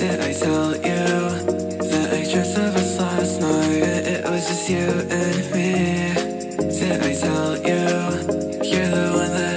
Did I tell you that I dreamt of us last night? It was just you and me. Did I tell you you're the one that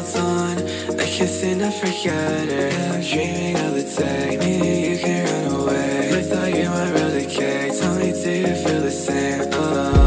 Okay, hold on, I can't seem to forget it. I'm dreaming of the day, and you can run away. I thought you might really care. Tell me, do you feel the same? Uh,